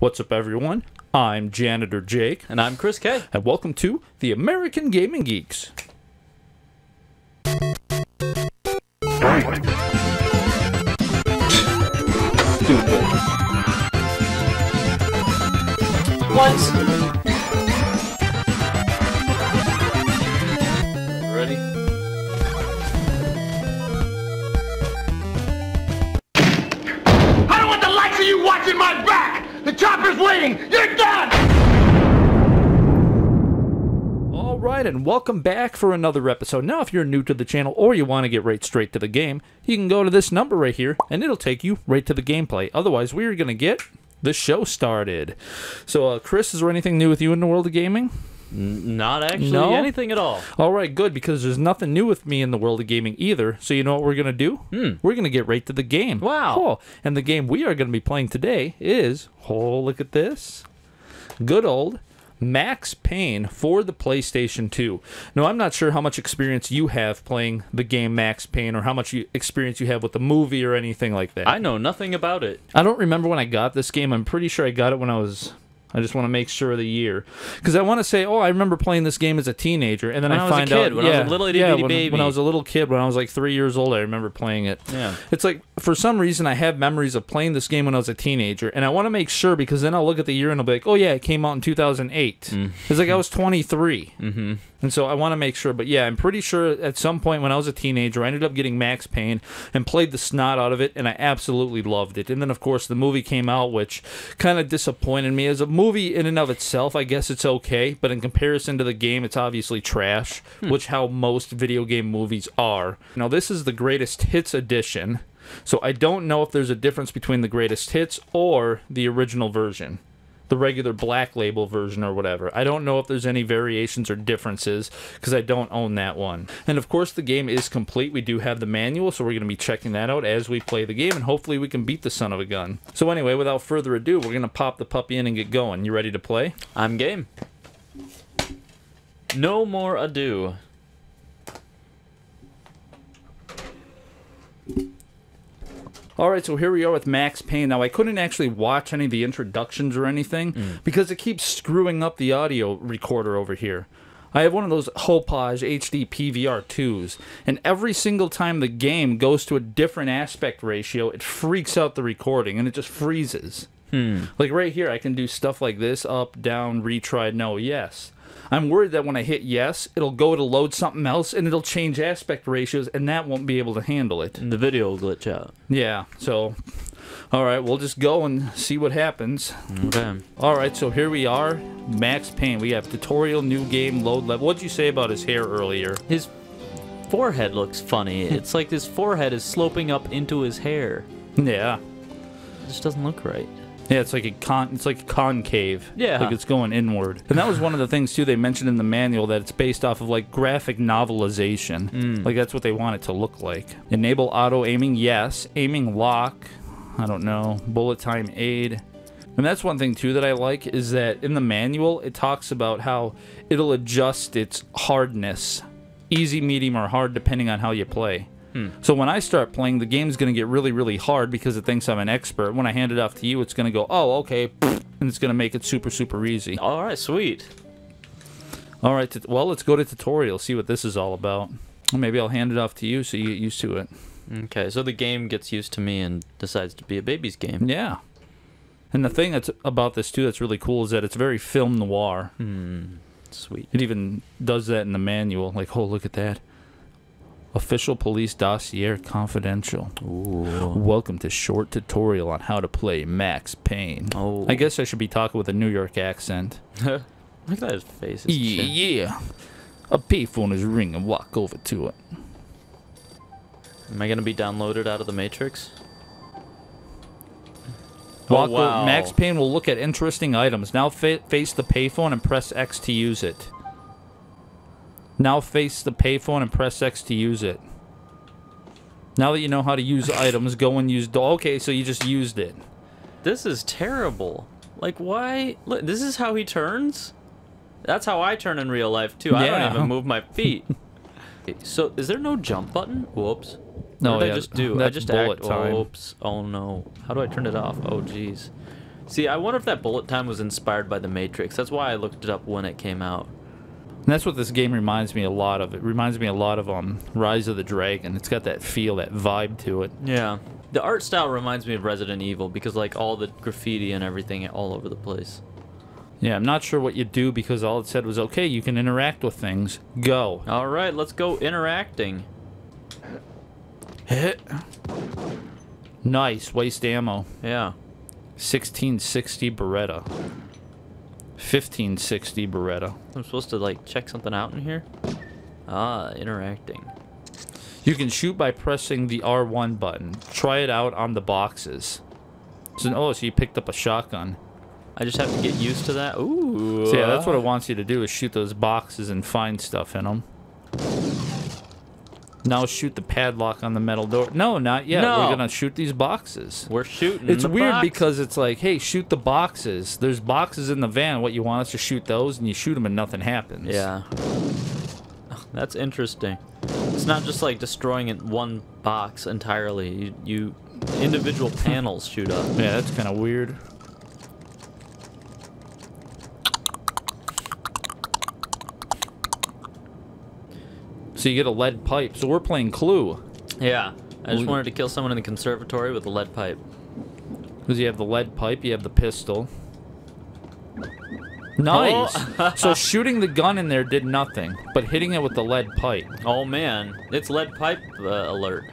What's up, everyone? I'm Janitor Jake, And I'm Chris K. and welcome to the American Gaming Geeks. Stupid. What? Ready? I don't want the likes of you watching my back! Chopper's waiting! You're done! All right, and welcome back for another episode. Now, if you're new to the channel or you want to get right straight to the game, you can go to this number right here, and it'll take you right to the gameplay. Otherwise, we're going to get the show started. So, uh, Chris, is there anything new with you in the world of gaming? Not actually No? anything at all. All right, good, because there's nothing new with me in the world of gaming either. So you know what we're gonna do? Hmm. We're gonna get right to the game. Wow. Oh, and the game we are gonna be playing today is oh look at this, good old Max Payne for the PlayStation 2. Now I'm not sure how much experience you have playing the game Max Payne, or how much experience you have with the movie or anything like that. I know nothing about it. I don't remember when I got this game. I'm pretty sure I got it when I was. I just want to make sure of the year because I want to say, oh, I remember playing this game as a teenager, and then When I, I was a find kid, out when I was a little itty yeah, when, baby. when I was a little kid, when I was like three years old, I remember playing it. Yeah. It's like for some reason I have memories of playing this game when I was a teenager, and I want to make sure because then I'll look at the year and I'll be like, oh yeah, it came out in 2008. Mm. It's like I was 23. Mm-hmm. And so I want to make sure, but yeah, I'm pretty sure at some point when I was a teenager, I ended up getting Max Payne and played the snot out of it, and I absolutely loved it. And then, of course, the movie came out, which kind of disappointed me. As a movie in and of itself, I guess it's okay, but in comparison to the game, it's obviously trash, hmm. which how most video game movies are. Now, this is the greatest hits edition, so I don't know if there's a difference between the greatest hits or the original version the regular black label version or whatever. I don't know if there's any variations or differences because I don't own that one. And of course, the game is complete. We do have the manual, so we're going to be checking that out as we play the game, and hopefully, we can beat the son of a gun. So, anyway, without further ado, we're going to pop the puppy in and get going. You ready to play? I'm game. No more ado. All right, so here we are with Max Payne. Now, I couldn't actually watch any of the introductions or anything hmm. because it keeps screwing up the audio recorder over here. I have one of those Hauppauge HD PVR 2s, and every single time the game goes to a different aspect ratio, it freaks out the recording and it just freezes. Hmm. Like right here, I can do stuff like this up, down, retry, no, yes. I'm worried that when I hit yes, it'll go to load something else and it'll change aspect ratios, and that won't be able to handle it. And the video will glitch out. Yeah, so all right, we'll just go and see what happens. Okay. All right, so here we are, Max Payne. We have tutorial, new game, load level. What'd you say about his hair earlier? His forehead looks funny. it's like his forehead is sloping up into his hair. Yeah, It just doesn't look right. Yeah, it's like a con, it's like concave. Yeah. like it's going inward. And that was one of the things too. They mentioned in the manual that it's based off of like graphic novelization. Mm. Like that's what they want it to look like. Enable auto aiming, yes. Aiming lock, I don't know. Bullet time aid. And that's one thing too that I like is that in the manual it talks about how it'll adjust its hardness, easy, medium, or hard depending on how you play. Hmm. So when I start playing, the game's going to get really, really hard because it thinks I'm an expert. When I hand it off to you, it's going to go, oh, okay, and it's going to make it super, super easy. All right, sweet. All right, well, let's go to tutorial, see what this is all about. Maybe I'll hand it off to you so you get used to it. Okay, so the game gets used to me and decides to be a baby's game. Yeah. And the thing that's about this too that's really cool is that it's very film noir. Hmm, sweet. It even does that in the manual. Like, oh, look at that. Official police dossier confidential. Ooh. Welcome to short tutorial on how to play Max Payne. Oh. I guess I should be talking with a New York accent. Look at his face. His Yeah, chin. yeah. A payphone is ringing. Walk over to it. Am I gonna be downloaded out of the Matrix? Walk oh, wow. Max Payne will look at interesting items. Now fa- face the payphone and press X to use it. Now face the payphone and press X to use it. Now that you know how to use items, go and use. Okay, so you just used it. This is terrible. Like, why? Look, this is how he turns? That's how I turn in real life, too. I don't even move my feet. So, is there no jump button? Whoops. No, what did yeah, I just do? I just bullet act. time. Oops. Oh no. How do I turn it off? Oh jeez. See, I wonder if that bullet time was inspired by The Matrix. That's why I looked it up when it came out. And that's what this game reminds me a lot of. It reminds me a lot of um Rise of the Dragon. It's got that feel, that vibe to it. Yeah. The art style reminds me of Resident Evil because like all the graffiti and everything all over the place. Yeah, I'm not sure what you do because all it said was okay, you can interact with things. Go. All right, let's go interacting. Hit. Nice, waste ammo. Yeah. 1660 Beretta. 1560 Beretta. I'm supposed to like check something out in here. Ah, interacting. You can shoot by pressing the R1 button. Try it out on the boxes. So, oh, so you picked up a shotgun. I just have to get used to that. Ooh. So yeah, that's what it wants you to do is shoot those boxes and find stuff in them. Now shoot the padlock on the metal door. No, not yet. No. We're gonna shoot these boxes. We're shooting. It's weird box. because it's like, hey, shoot the boxes. There's boxes in the van. What you want us to shoot those, and you shoot them and nothing happens. Yeah. That's interesting. It's not just like destroying it one box entirely. You, you individual panels shoot up. Yeah, that's kind of weird. So you get a lead pipe. So we're playing Clue. Yeah. I just wanted to kill someone in the conservatory with a lead pipe. Because you have the lead pipe, you have the pistol. Nice. so shooting the gun in there did nothing, but hitting it with the lead pipe. Oh man, it's lead pipe uh, alert.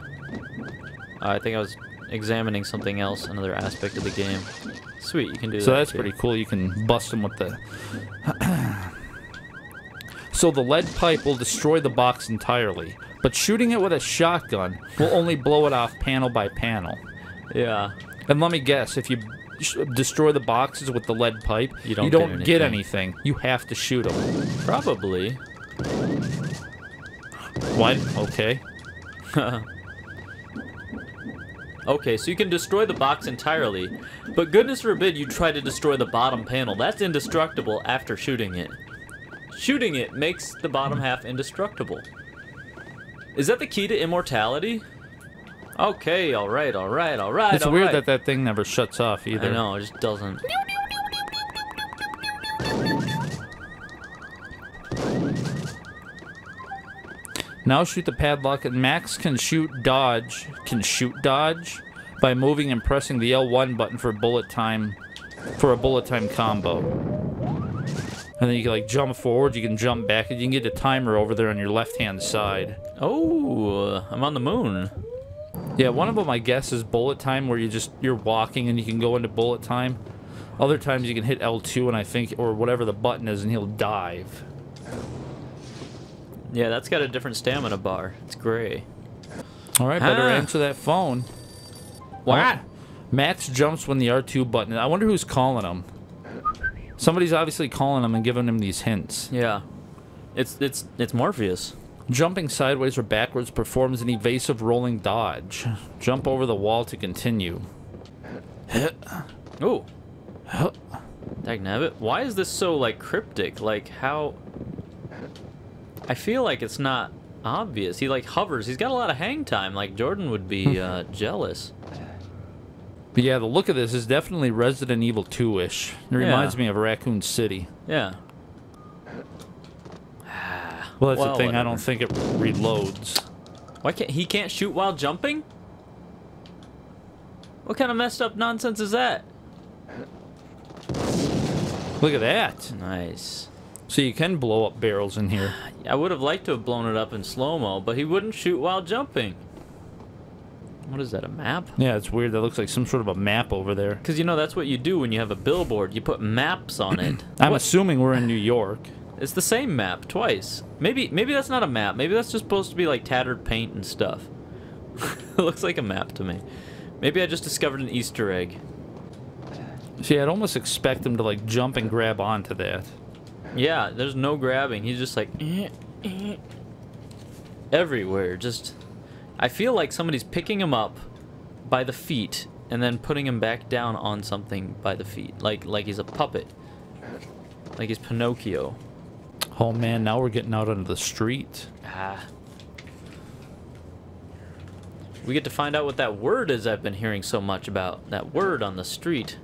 I think I was examining something else, another aspect of the game. Sweet, you can do So that. So that's too. pretty cool. You can bust them with the. so the lead pipe will destroy the box entirely, but shooting it with a shotgun will only blow it off panel by panel. Yeah. And let me guess, if you destroy the boxes with the lead pipe, You don't get get anything. anything. You have to shoot them. Probably. What? Okay. Okay, so you can destroy the box entirely, but goodness forbid you try to destroy the bottom panel. That's indestructible after shooting it. Shooting it makes the bottom half indestructible. Is that the key to immortality? Okay, alright, alright, alright. It's weird alright. that that thing never shuts off either. I know, it just doesn't. Now shoot the padlock, and Max can shoot dodge, can shoot dodge by moving and pressing the L1 button for bullet time, for a bullet time combo. And then you can like jump forward, you can jump back, and you can get a timer over there on your left hand side. Oh, I'm on the moon. Yeah, one of them I guess is bullet time, where you just you're walking and you can go into bullet time. Other times you can hit L2 and I think or whatever the button is, and he'll dive. Yeah, that's got a different stamina bar. It's gray. All right, better Ah. answer that phone. What? Max jumps when the R2 button. I wonder who's calling him. Somebody's obviously calling him and giving him these hints. Yeah. It's it's it's Morpheus. Jumping sideways or backwards performs an evasive rolling dodge. Jump over the wall to continue. Oh. Dagnabbit. Why is this so like cryptic? Like how I feel like it's not obvious. He like hovers. He's got a lot of hang time. Like Jordan would be uh, jealous. But yeah, the look of this is definitely Resident Evil 2-ish. It reminds Yeah. me of Raccoon City. Yeah. Well, that's Well, the thing. I don't think it reloads. Why can't he can't shoot while jumping? What kind of messed up nonsense is that? Look at that. Nice. So you can blow up barrels in here. I would have liked to have blown it up in slow mo, but he wouldn't shoot while jumping. What is that? A map? Yeah, it's weird. That looks like some sort of a map over there. Because you know that's what you do when you have a billboard. You put maps on it. I'm What- assuming we're in New York. It's the same map twice. Maybe maybe that's not a map. Maybe that's just supposed to be like tattered paint and stuff. it looks like a map to me. Maybe I just discovered an Easter egg. See, I'd almost expect him to like jump and grab onto that. Yeah, there's no grabbing. He's just like eh, eh. everywhere. Just I feel like somebody's picking him up by the feet and then putting him back down on something by the feet, like like he's a puppet, like he's Pinocchio. Oh man, now we're getting out onto the street. Ah. We get to find out what that word is I've been hearing so much about. That word on the street.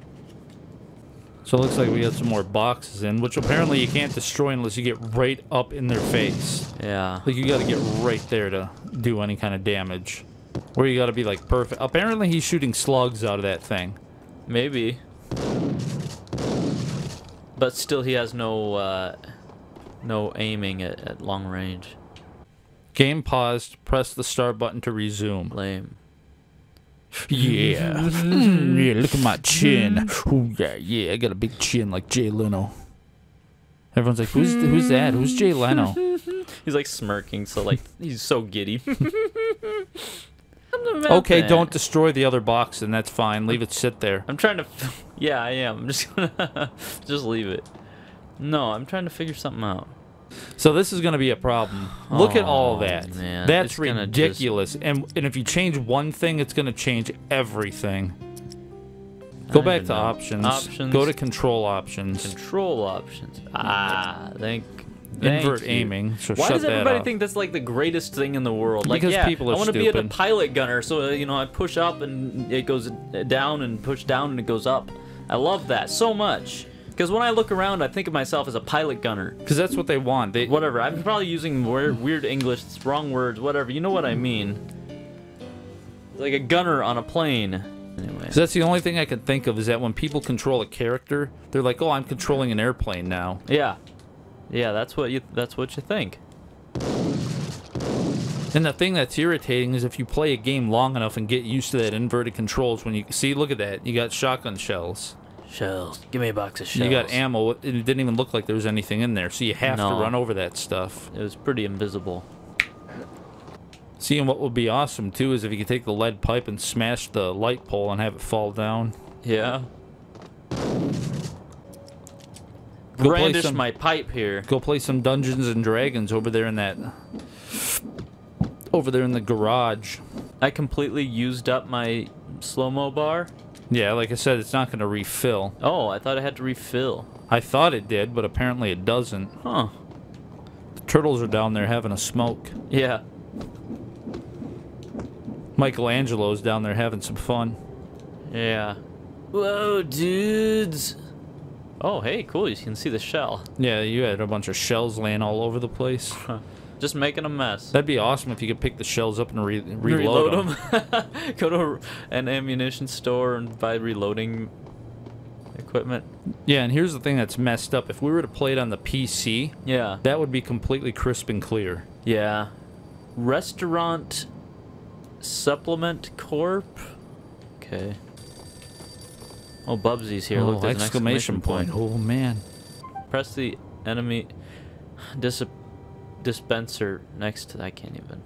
So it looks like we got some more boxes in, which apparently you can't destroy unless you get right up in their face. Yeah. Like you got to get right there to do any kind of damage. Or you got to be like perfect. Apparently he's shooting slugs out of that thing. Maybe. But still, he has no uh, no aiming at, at long range. Game paused. Press the start button to resume. Lame. Yeah. Mm, yeah, look at my chin. Ooh, yeah, yeah, I got a big chin like Jay Leno. Everyone's like, who's who's that? Who's Jay Leno? He's like smirking, so like he's so giddy. Okay, don't destroy the other box, and that's fine. Leave it sit there. I'm trying to. Yeah, I am. I'm just gonna just leave it. No, I'm trying to figure something out. So this is going to be a problem. Look at all Oh, that. man, That's gonna just- ridiculous. And and if you change one thing, it's going to change everything. Go back to know. options. Options. Go to control options. Control options. Ah, thank. thank Invert you. aiming. So Why does everybody think that's like the greatest thing in the world? Like, Because yeah, people are I want to be a pilot gunner, so uh, you know I push up and it goes down, and push down and it goes up. I love that so much. Because when I look around, I think of myself as a pilot gunner. Because that's what they want. They Whatever. I'm probably using weird, weird English, wrong words, whatever. You know what I mean? Like a gunner on a plane. Anyway. 'cause that's the only thing I can think of is that when people control a character, they're like, "Oh, I'm controlling an airplane now." Yeah. Yeah, that's what you. That's what you think. And the thing that's irritating is if you play a game long enough and get used to that inverted controls. When you see, look at that, you got shotgun shells. Shells. Give me a box of shells. You got ammo. and It didn't even look like there was anything in there, so you have No. to run over that stuff. It was pretty invisible. Seeing what would be awesome too is if you could take the lead pipe and smash the light pole and have it fall down. Yeah. Go Brandish some- my pipe here. Go play some Dungeons and Dragons over there in that. Over there in the garage. I completely used up my slow mo bar. Yeah, like I said, it's not going to refill. Oh, I thought I had to refill. I thought it did, but apparently it doesn't. Huh. The turtles are down there having a smoke. Yeah. Michelangelo's down there having some fun. Yeah. Whoa, dudes. Oh, hey, cool. You can see the shell. Yeah, you had a bunch of shells laying all over the place. Just making a mess. That'd be awesome if you could pick the shells up and re- reload, them. them. Go to an ammunition store and buy reloading equipment. Yeah, and here's the thing that's messed up. If we were to play it on the PC, Yeah. that would be completely crisp and clear. Yeah. Restaurant Supplement Corp. Okay. Oh, Bubsy's here. Oh, Look, oh, there's an exclamation point. Oh, man. Press the enemy dis- dispenser next to. I can't even.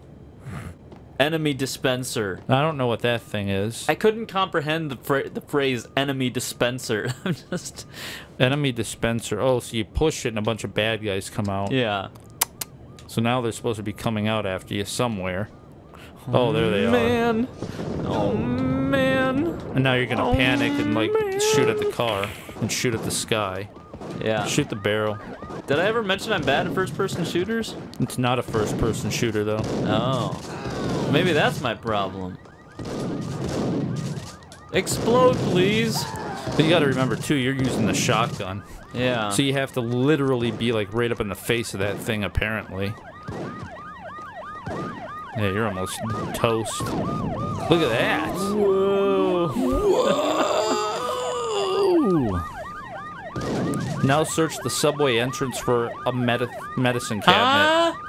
enemy dispenser. I don't know what that thing is. I couldn't comprehend the the phrase enemy dispenser. I'm just. Enemy dispenser. Oh, so you push it and a bunch of bad guys come out. Yeah. So now they're supposed to be coming out after you somewhere. Oh, there they are. Man. Oh man. And now you're gonna Oh, panic and like man. shoot at the car and shoot at the sky. Yeah. Shoot the barrel. Did I ever mention I'm bad at first-person shooters? It's not a first-person shooter though. Oh. Maybe that's my problem. Explode, please. But you got to remember too, you're using the shotgun, Yeah. so you have to literally be like right up in the face of that thing. Apparently. Yeah, you're almost toast. Look at that. Whoa. Whoa. Now search the subway entrance for a medi- medicine cabinet. Huh?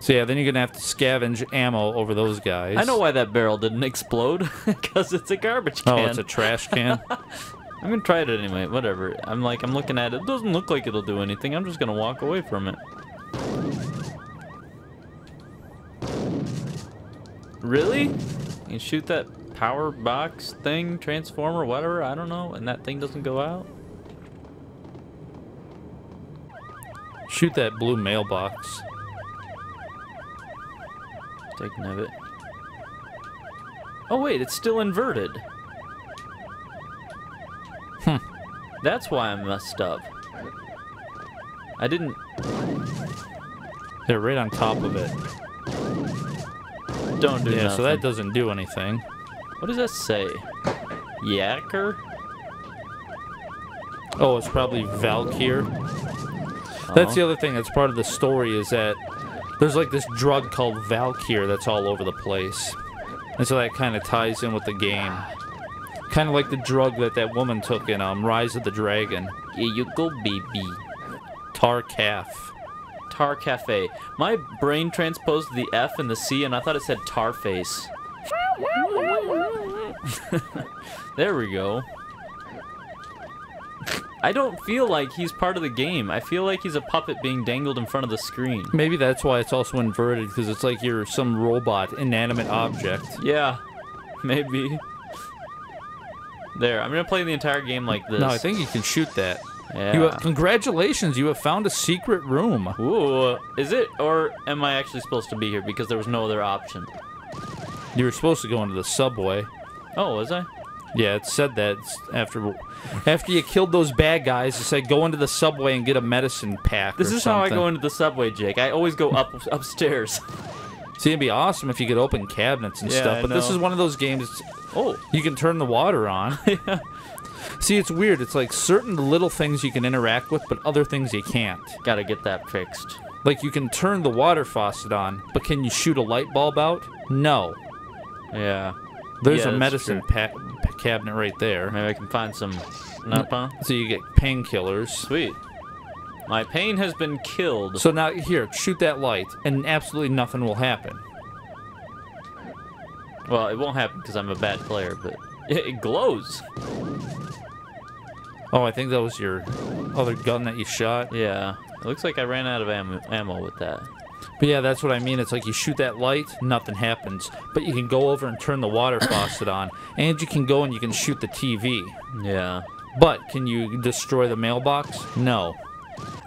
So yeah, then you're gonna have to scavenge ammo over those guys. I know why that barrel didn't explode. Because it's a garbage oh, can. Oh, it's a trash can. I'm gonna try it anyway. Whatever. I'm like, I'm looking at it. It doesn't look like it'll do anything. I'm just gonna walk away from it. Really? You shoot that power box thing, transformer, whatever. I don't know, and that thing doesn't go out. Shoot that blue mailbox. Taking of it. Oh wait, it's still inverted. Hmm. That's why I'm messed up. I didn't. They're right on top of it. Don't do yeah, nothing. so that doesn't do anything. What does that say? Yacker? Oh, it's probably Valkyr. That's the other thing that's part of the story is that there's like this drug called Valkyr that's all over the place. And so that kind of ties in with the game. Kind of like the drug that that woman took in um, Rise of the Dragon. Here you go, baby. Tar calf. Tar Cafe. My brain transposed the F and the C, and I thought it said Tar Face. there we go. I don't feel like he's part of the game. I feel like he's a puppet being dangled in front of the screen. Maybe that's why it's also inverted because it's like you're some robot, inanimate object. Yeah, maybe. There, I'm gonna play the entire game like this. No, I think you can shoot that. Yeah. You have, congratulations, you have found a secret room. Ooh, is it, or am I actually supposed to be here because there was no other option? You were supposed to go into the subway. Oh, was I? Yeah, it said that after after you killed those bad guys. It said go into the subway and get a medicine pack. This is how I go into the subway, Jake. I always go up upstairs. See, it'd be awesome if you could open cabinets and Yeah, stuff. But this is one of those games. Oh, You can turn the water on. yeah. See, it's weird. It's like certain little things you can interact with, but other things you can't. gotta get that fixed. Like you can turn the water faucet on, but can you shoot a light bulb out? No. Yeah. There's Yeah, a medicine true. Cabinet right there. Maybe I can find some. So you get painkillers. Sweet. My pain has been killed. So now here, shoot that light, and absolutely nothing will happen. Well, it won't happen because I'm a bad player, but it, it glows. Oh, I think that was your other gun that you shot. Yeah. It looks like I ran out of ammo, ammo with that. But yeah, that's what I mean. It's like you shoot that light, nothing happens. But you can go over and turn the water faucet on, and you can go and you can shoot the TV. Yeah. But can you destroy the mailbox? No.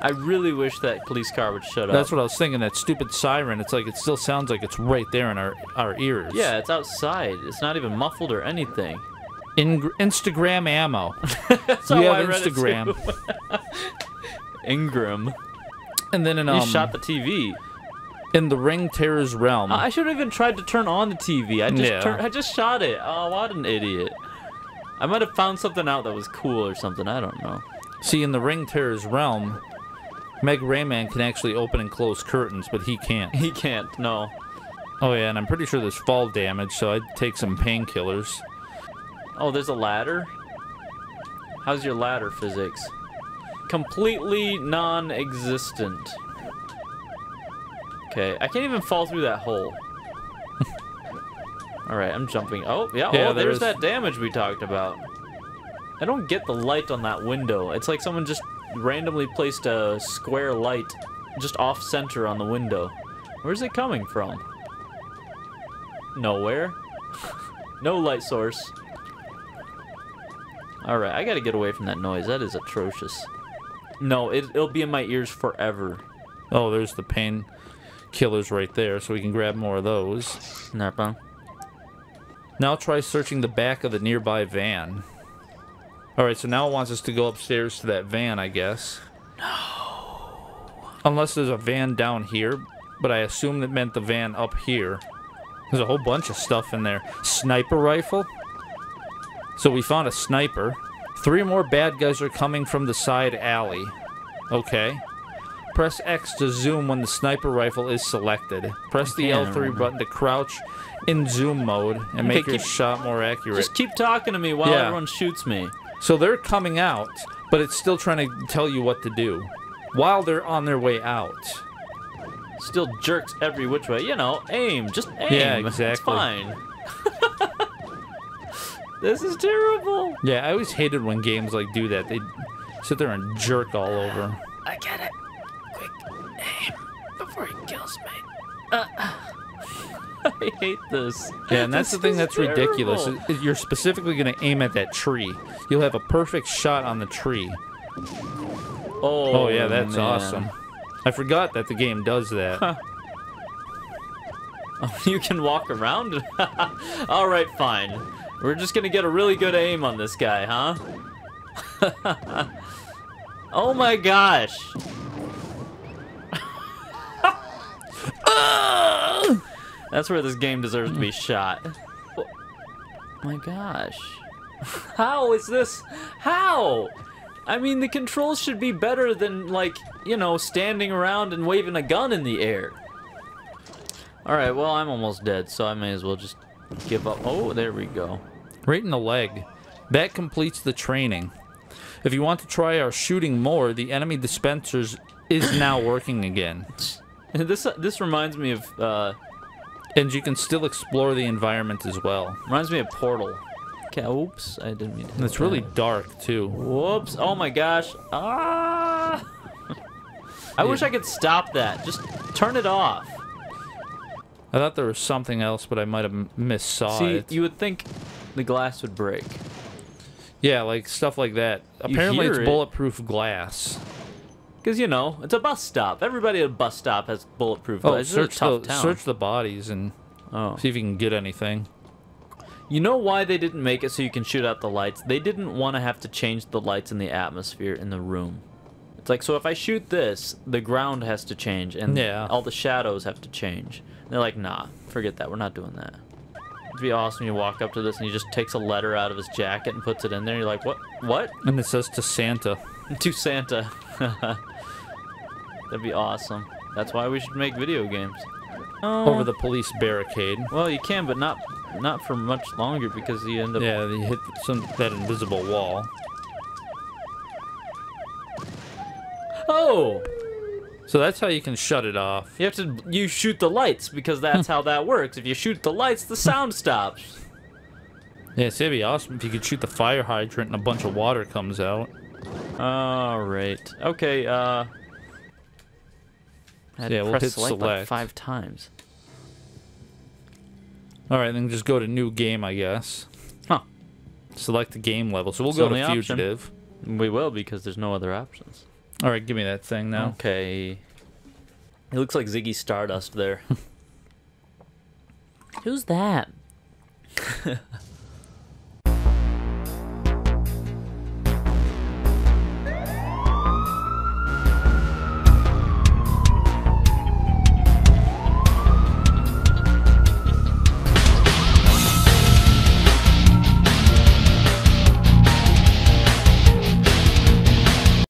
I really wish that police car would shut up. That's what I was thinking. That stupid siren. It's like it still sounds like it's right there in our our ears. Yeah, it's outside. It's not even muffled or anything. In- Instagram ammo. That's We have I read it, Instagram. Ingram. And then in You um, shot the TV. In the Ring Terror's realm. I should have even tried to turn on the TV. I just Yeah. turn, I just shot it. Oh, what an idiot. I might have found something out that was cool or something. I don't know. See, in the Ring Terror's realm, Meg Rayman can actually open and close curtains, but he can't. He can't. No. Oh yeah, and I'm pretty sure there's fall damage, so I'd take some painkillers. Oh, there's a ladder? How's your ladder physics? Completely non existent. Okay, I can't even fall through that hole. Alright, I'm jumping. Oh, yeah, Yeah, oh, there there's that damage we talked about. I don't get the light on that window. It's like someone just randomly placed a square light just off center on the window. Where's it coming from? Nowhere. no light source. Alright, I gotta get away from that noise. That is atrocious. No, it, it'll be in my ears forever. Oh, there's the pain killers right there, so we can grab more of those. Napa. Now try searching the back of the nearby van. Alright, so now it wants us to go upstairs to that van, I guess. No. Unless there's a van down here, but I assume that meant the van up here. There's a whole bunch of stuff in there. Sniper rifle? So we found a sniper. Three more bad guys are coming from the side alley. Okay. Press X to zoom when the sniper rifle is selected. Press the L3 remember. button to crouch in zoom mode and make your keep- shot more accurate. Just keep talking to me while Yeah. everyone shoots me. So they're coming out, but it's still trying to tell you what to do while they're on their way out. Still jerks every which way. You know, aim. Just aim. Yeah, It's exactly. fine. this is terrible. Yeah, I always hated when games like do that. They sit there and jerk all over. I get it. Quick aim before he kills me. Uh, I hate this. Yeah, and that's This the thing that's ridiculous. terrible. is You're specifically going to aim at that tree. You'll have a perfect shot on the tree. Oh, Oh, yeah, that's man. awesome. I forgot that the game does that. You can walk around? All right, fine. We're just gonna get a really good aim on this guy, huh? oh my gosh. That's where this game deserves to be shot. Oh my gosh. How is this? How? I mean, the controls should be better than, like, you know, standing around and waving a gun in the air. Alright, well, I'm almost dead, so I may as well just give up. Oh, there we go. Right in the leg. That completes the training. If you want to try our shooting more, the enemy dispensers is now working again. This this reminds me of uh, And you can still explore the environment as well. reminds me of Portal. Okay, oops, I didn't mean to. It's really that. dark too. Whoops! Oh my gosh! Ah! I wish I could stop that. Just turn it off. I thought there was something else, but I might have missaw See, it. you would think the glass would break. Yeah, like stuff like that. Apparently, it's it. bulletproof glass. Because, you know, it's a bus stop. Everybody at a bus stop has bulletproof Oh, glass. Search tough the town. search the bodies and Oh. see if you can get anything. You know why they didn't make it so you can shoot out the lights? They didn't want to have to change the lights in the atmosphere in the room. It's like, so if I shoot this, the ground has to change and Yeah. all the shadows have to change. And they're like, nah, forget that. We're not doing that. It'd be awesome. You walk up to this and he just takes a letter out of his jacket and puts it in there. You're like, what? What? And it says to Santa. to Santa. That'd be awesome. That's why we should make video games. Oh. over the police barricade. Well, you can, but not not for much longer because you end up. Yeah, you hit some that invisible wall. Oh, So that's how you can shut it off. you have to you shoot the lights because that's how that works. If you shoot the lights, the sound stops. Yeah, see, it'd be awesome if you could shoot the fire hydrant and a bunch of water comes out. All right. Okay. Uh. I had Yeah, to we'll press hit select, like five times. All right, then just go to new game, I guess. Huh. Select the game level. So we'll It's go only to option. fugitive. We will because there's no other options. All right, give me that thing now. Okay. It looks like Ziggy Stardust there. Who's that?